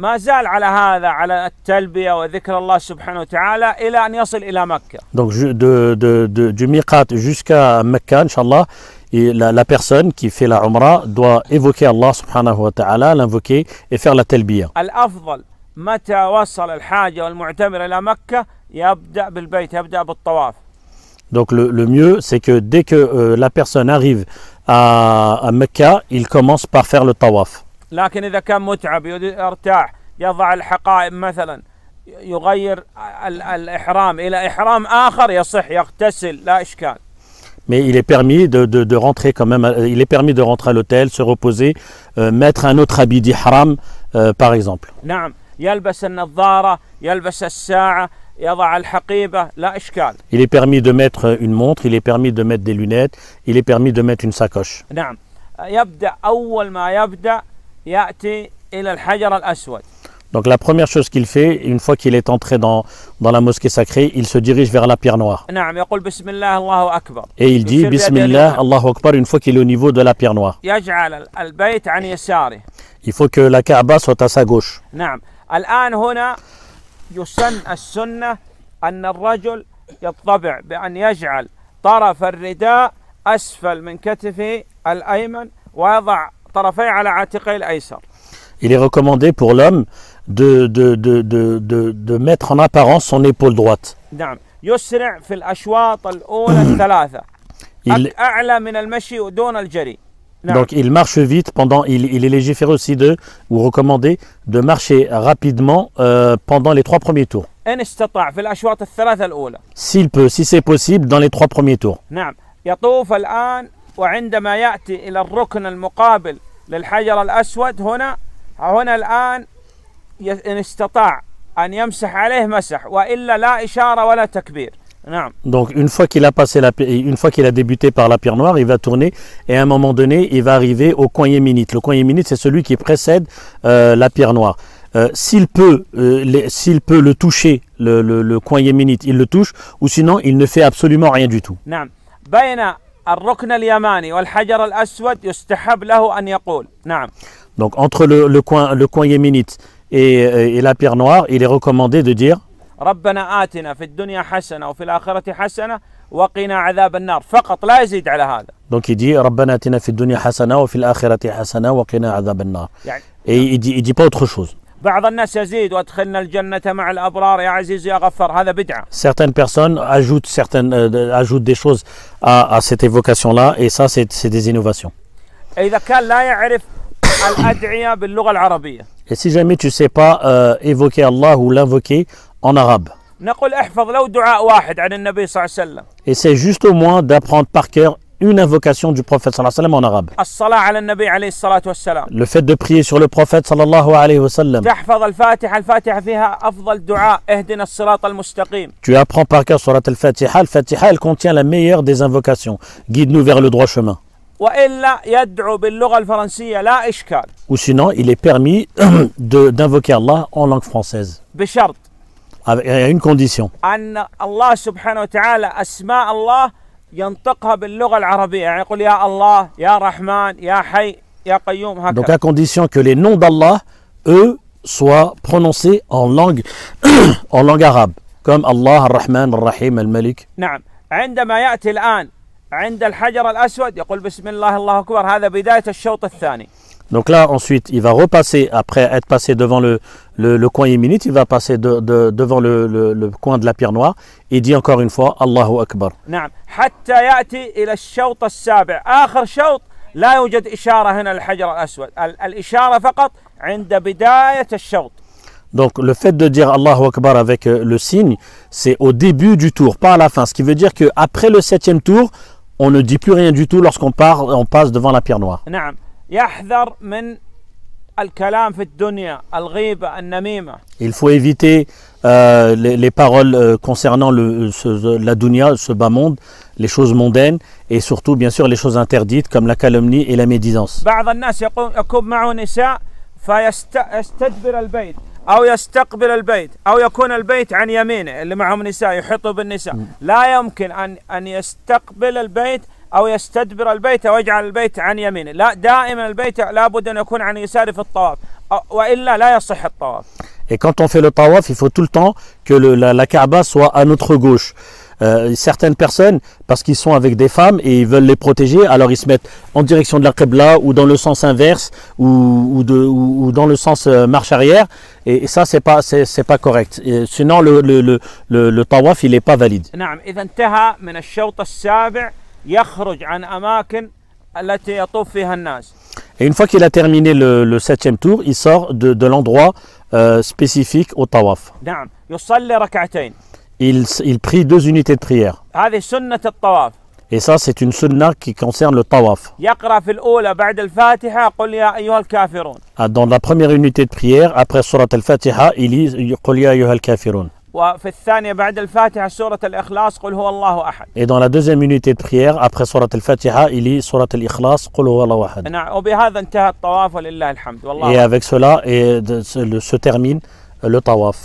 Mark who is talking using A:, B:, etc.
A: ما زال على هذا على التلبية وذكر الله سبحانه وتعالى إلى أن يصل إلى مكة
B: Donc ju- de, de, de- du miqat jusqu'à Mecca, Inch'Allah, et la, la personne qui fait la Umrah doit évoquer Allah subhanahu wa ta'ala, l'invoquer et faire la talbiya.
A: الأفضل متى وصل الحاجة والمعتمر إلى مكة يبدأ بالبيت يبدأ بالطواف
B: Donc le, le mieux, c'est que dès que euh, la personne arrive à, à Mecca, il commence par faire le tawaf.
A: لكن إذا كان متعب يريد يرتاح يضع الحقائب مثلا يغير ال- الإحرام إلى إحرام آخر يصح يغتسل لا إشكال
B: Mais il est permis de, de- de rentrer quand même, euh, il est permis de rentrer à l'hôtel, se reposer, euh, mettre un autre habit d'ihram, euh, par exemple.
A: نعم يلبس النظارة يلبس الساعة يضع الحقيبة لا إشكال
B: Il est permis de mettre une montre, il est permis de mettre des lunettes, il est permis de mettre une sacoche.
A: نعم يبدأ أول ما يبدأ يأتي إلى الحجر الأسود
B: Donc la première chose qu'il fait, une fois qu'il est entré dans, dans la mosquée sacrée, il se dirige vers la pierre noire.
A: نعم يقول بسم الله الله أكبر
B: Et il dit
A: يشير بيده
B: Bismillah,
A: اليمنى.
B: Allahu Akbar, une fois qu'il est au niveau de la pierre noire.
A: يجعل ال- البيت عن يساره
B: Il faut que la Kaaba soit à sa gauche.
A: نعم الآن هنا يسن السنة أن الرجل يطبع بأن يجعل طرف الرداء أسفل من كتفه الأيمن ويضع
B: Il est recommandé pour l'homme de, mettre en apparence son épaule droite. Donc il marche vite pendant, il, est légiféré aussi de, ou recommandé de marcher rapidement euh, pendant les trois premiers tours. S'il peut, si c'est possible, dans les trois premiers tours.
A: نعم يطوف الآن وعندما يأتي إلى الركن المقابل للحجر الأسود هنا هنا الآن ي- إن استطاع أن يمسح عليه مسح وإلا لا إشارة ولا تكبير نعم
B: Donc une fois qu'il a passé la, pi- une fois qu'il a débuté par la pierre noire, il va tourner et à un moment donné, il va arriver au coin yéménite. Le coin yéménite, c'est celui qui précède euh, la pierre noire. Euh, s'il peut, euh, les- s'il peut le toucher, le, le- le coin yéménite, il le touche, ou sinon il ne fait absolument rien du tout.
A: الركن اليماني والحجر الأسود يستحب له أن يقول نعم
B: Donc entre le, le coin, le coin yéménite et, euh, et la pierre noire, il est recommandé de dire
A: ربنا آتنا في الدنيا حسنة وفي الآخرة حسنة وقنا عذاب النار فقط لا يزيد على هذا
B: donc il dit ربنا آتنا في الدنيا حسنة وفي الآخرة حسنة وقنا عذاب النار.
A: يعني
B: Et il dit, il dit pas autre chose.
A: بعض الناس يزيد وادخلنا الجنة مع الأبرار يا عزيز يا غفار هذا بدعة
B: Certaines personnes ajoutent, certaines, euh, ajoutent des choses à, à cette évocation-là, et ça, c'est c'est des innovations.
A: إذا كان لا يعرف الأدعية باللغة العربية
B: Et si jamais tu ne sais pas euh, évoquer Allah ou l'invoquer en arabe,
A: نقول احفظ لو دعاء واحد عن النبي صلى الله عليه وسلم
B: essaie juste au moins d'apprendre par cœur une invocation du prophète sallallahu alayhi wa sallam en arabe.
A: الصلاة على النبي عليه الصلاة والسلام
B: Le fait de prier sur le prophète sallallahu alayhi wa sallam,
A: تحفظ الفاتحة الفاتحة فيها أفضل دعاء اهدنا الصراط المستقيم
B: tu apprends par cœur surat al-Fatiha. Al-Fatiha, elle contient la meilleure des invocations. Guide-nous vers le droit chemin.
A: وإلا يدعو باللغة الفرنسية لا إشكال
B: Ou sinon, il est permis de- d'invoquer Allah en langue française.
A: بشرط
B: Avec- à une condition.
A: أن الله سبحانه وتعالى أسماء الله ينطقها باللغة العربية يعني يقول يا الله يا رحمن يا حي يا قيوم
B: Donc
A: هكذا
B: à condition que les noms d'Allah, eux, soient prononcés en langue, en langue arabe. Comme Allah, Ar-Rahman, Ar-Rahim, Al-Malik.
A: نعم عندما يأتي الآن عند الحجر الأسود يقول بسم الله الله أكبر هذا بداية الشوط الثاني
B: Donc là, ensuite, il va repasser, après être passé devant le, le, coin yéménite, il va passer devant le, le, coin de la pierre noire et dit encore une fois Allahu Akbar. Donc le fait de dire Allahu Akbar avec euh, le signe, c'est au début du tour, pas à la fin. Ce qui veut dire qu'après le septième tour, on ne dit plus rien du tout lorsqu'on part, on passe devant la pierre noire.
A: يحذر من الكلام في الدنيا الغيبة النميمة.
B: Il faut éviter euh, les, les paroles euh, concernant le, ce- la dunya, ce bas monde, les choses mondaines et surtout bien sûr les choses interdites comme la calomnie et la médisance.
A: بعض الناس يقوم يكون معه نساء فيستدبر البيت أو يستقبل البيت أو يكون البيت عن يمينه اللي معهم نساء يحيطوا بالنساء. لا يمكن أن أن يستقبل البيت أو يستدبر البيت أو يجعل البيت عن يمينه لا دائما البيت لابد أن يكون عن يساره في الطواف أو- والا لا يصح الطواف
B: Et quand on fait le tawaf, il faut tout le temps que le- la, la Kaaba soit à notre gauche. Euh, certaines personnes, parce qu'ils sont avec des femmes et ils veulent les protéger, alors ils se mettent en direction de la Qibla ou dans le sens inverse ou, ou de- ou- ou dans le sens euh, marche arrière. Et, ça, c'est pas, c'est, c'est pas correct. Et sinon, le, le, le, le- le tawaf, il n'est pas valide.
A: نعم إذا انتهى من الشوط السابع يخرج عن أماكن التي يطوف فيها الناس
B: Et une fois qu'il a terminé le, le septième tour, il sort de, de l'endroit euh, spécifique au tawaf.
A: نعم يصلي ركعتين
B: Il, il prie deux unités de prière.
A: هذه سنة الطواف
B: Et ça, c'est une sunna qui concerne le tawaf.
A: يقرأ في الأولى بعد الفاتحة قل يا أيها الكافرون
B: Ah, Dans la première unité de prière, après Surat al-Fatiha, il lit قل يا أيها الكافرون.
A: وفي الثانية بعد الفاتحة سورة الإخلاص قل هو الله أحد
B: Et dans la deuxième unité de prière, après Surat al-Fatiha, il lit Surat al-Ikhlas قل هو الله أحد.
A: نعم وبهذا انتهى الطواف ولله الحمد والله
B: Et avec cela et de- se, le- se termine euh, le tawaf.